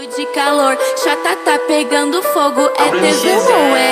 De calor, chata tá pegando fogo, é tesão ou é?